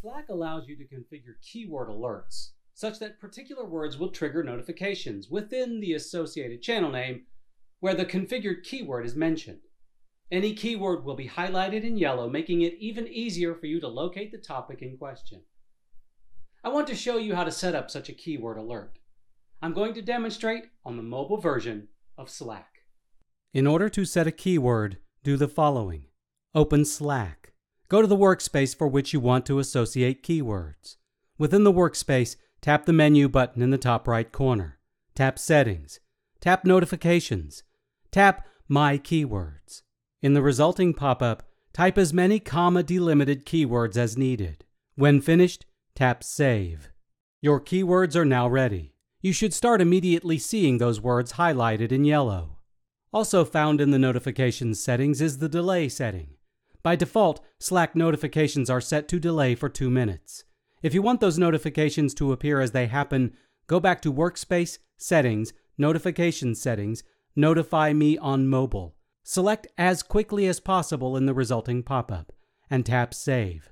Slack allows you to configure keyword alerts such that particular words will trigger notifications within the associated channel name where the configured keyword is mentioned. Any keyword will be highlighted in yellow, making it even easier for you to locate the topic in question. I want to show you how to set up such a keyword alert. I'm going to demonstrate on the mobile version of Slack. In order to set a keyword, do the following. Open Slack. Go to the workspace for which you want to associate keywords. Within the workspace, tap the menu button in the top right corner. Tap Settings. Tap Notifications. Tap My Keywords. In the resulting pop-up, type as many comma delimited keywords as needed. When finished, tap Save. Your keywords are now ready. You should start immediately seeing those words highlighted in yellow. Also found in the notifications settings is the delay setting. By default, Slack notifications are set to delay for two minutes. If you want those notifications to appear as they happen, go back to Workspace, Settings, Notification Settings, Notify Me on Mobile. Select as quickly as possible in the resulting pop up and tap Save.